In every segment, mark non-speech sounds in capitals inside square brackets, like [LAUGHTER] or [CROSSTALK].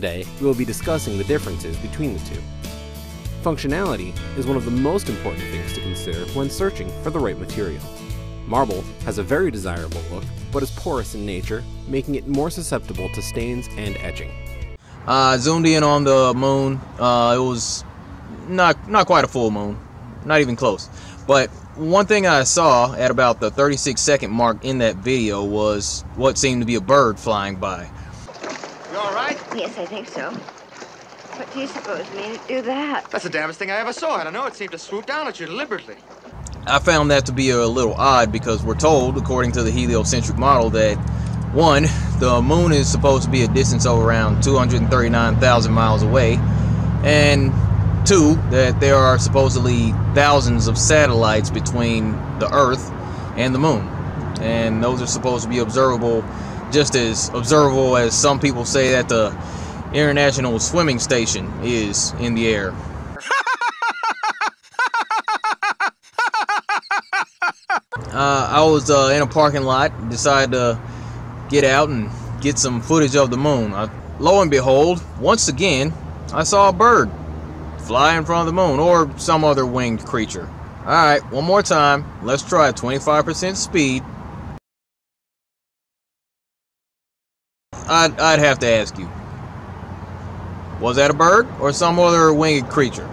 Today, we will be discussing the differences between the two. Functionality is one of the most important things to consider when searching for the right material. Marble has a very desirable look, but is porous in nature, making it more susceptible to stains and etching. Uh, zoomed in on the moon. Uh, it was not not quite a full moon, not even close. But one thing I saw at about the 36 second mark in that video was what seemed to be a bird flying by. You all right? Yes, I think so. What do you suppose made it do that? That's the damnedest thing I ever saw. I don't know. It seemed to swoop down at you deliberately. I found that to be a little odd because we're told, according to the heliocentric model, that one, the moon is supposed to be a distance of around 239,000 miles away, and two, that there are supposedly thousands of satellites between the Earth and the moon, and those are supposed to be observable, just as observable as some people say that the International Swimming Station is in the air. [LAUGHS] Uh, I was uh, in a parking lot, decided to get out and get some footage of the moon. I, lo and behold, once again, I saw a bird fly in front of the moon or some other winged creature. Alright, one more time. Let's try 25% speed. I'd, I'd have to ask you. Was that a bird or some other winged creature?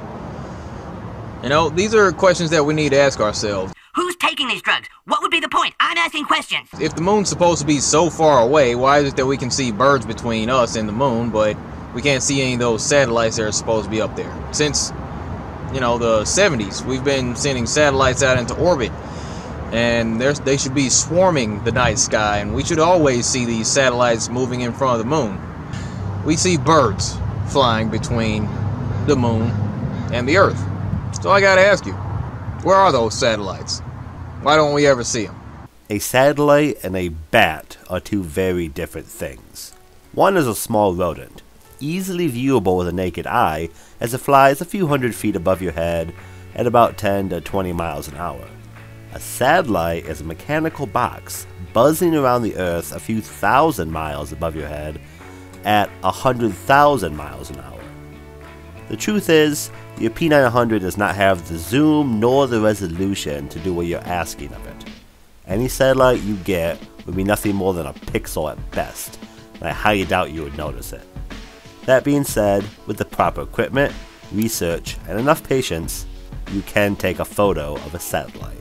You know, these are questions that we need to ask ourselves. Who's taking these drugs? What would be the point? I'm asking questions. If the moon's supposed to be so far away, why is it that we can see birds between us and the moon, but we can't see any of those satellites that are supposed to be up there? Since, you know, the 70s, we've been sending satellites out into orbit, and they should be swarming the night sky, and we should always see these satellites moving in front of the moon. We see birds flying between the moon and the Earth. So I gotta ask you, where are those satellites? Why don't we ever see them? A satellite and a bat are two very different things. One is a small rodent, easily viewable with the naked eye as it flies a few hundred feet above your head at about 10 to 20 miles an hour. A satellite is a mechanical box buzzing around the Earth a few thousand miles above your head at 100,000 miles an hour. The truth is, your P900 does not have the zoom nor the resolution to do what you're asking of it. Any satellite you get would be nothing more than a pixel at best, and I highly doubt you would notice it. That being said, with the proper equipment, research, and enough patience, you can take a photo of a satellite.